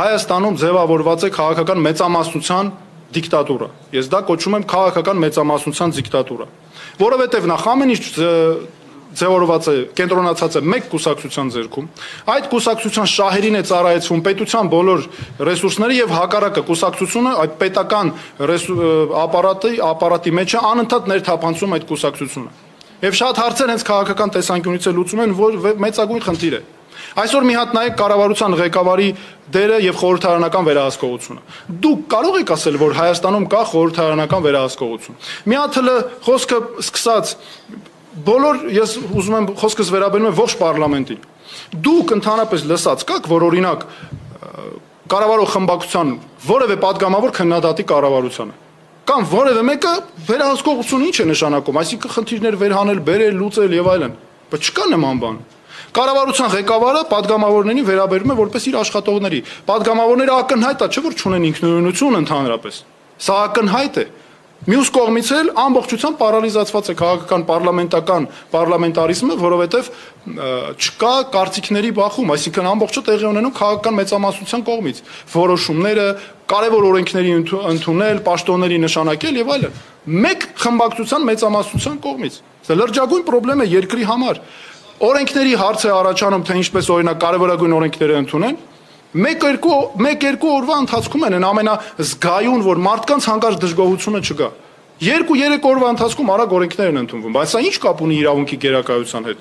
Հայաստանում ձևավորված է քաղաքական մեծամասնության դիկտատուրա։ Ես դա կոչում եմ քաղաքական մեծամասնության դիկտատուրա, որովհետև նախ ամեն ինչ ձևավորված է, կենտրոնացած է մեկ կուսակցության ձեռքում։ Այդ կուսակցության շահերին է ծառայեցվում պետության բոլոր ռեսուրսները եւ հակառակը կուսակցությունը այդ պետական ապարատի ապարատի մեջ է անընդհատ ներթափանցում այդ կուսակցությունը։ Եվ շատ հարցեր հենց քաղաքական տեսանկյունից է լուծում են, որ մեծագույն խնդիր է։ Այսօր մի հատ նայեք կառավարության ղեկավարի դերը եւ խորհրդարանական վերահսկողությունը։ Դուք կարող եք ասել, որ Հայաստանում կա խորհրդարանական վերահսկողություն։ Մի հատ հլը խոսքը սկսած բոլոր ես ուզում եմ խոսքս վերաբերում է ողջ parlamentin։ Դուք ընդհանրապես լսած կաք, որ օրինակ կառավարող խմբակցության որևէ падգամավոր քննադատի կառավարությանը կամ որևէ մեկը վերահսկողություն ինչ է նշանակում, այսինքն խնդիրներ վերհանել, բերել, լուծել եւ այլն։ Բայց չկա նման բան։ Կառավարության ղեկավարը падգամավորներին վերաբերում է որպես իր աշխատողների։ Падգամավորները ակնհայտ է, չէ՞ որ չունեն ինքնուրույնություն ընդհանրապես։ Սա ակնհայտ է։ Մյուս կողմից էլ ամբողջությամբ պարալիզացված է քաղաքական պարլամենտական պարլամենտարիզմը, որովհետև չկա կարծիքների բախում, այսինքն ամբողջը տեղի ունենում քաղաքական մեծամասնության կողմից, որոշումները, կարևոր օրենքների ընդունել, պաշտոնների նշանակել եւ այլն։ Մեկ խմբակցության մեծամասնության կողմից։ Սա լրջագույն խնդրեմ է երկրի համար օրենքների հարց է առաջանում, թե ինչպես օրինակ կարևորագույն օրենքները ընդունեն, մեկ-երկու մեկ-երկու օրվա ընթացքում են ամենազգայուն, որ մարդկանց հանկարծ դժգոհությունը չկա։ Երկու-երեք օրվա ընթացքում արագ օրենքներ են ընդունվում, բայց սա ինչ կապ ունի իրավունքի գերակայության հետ։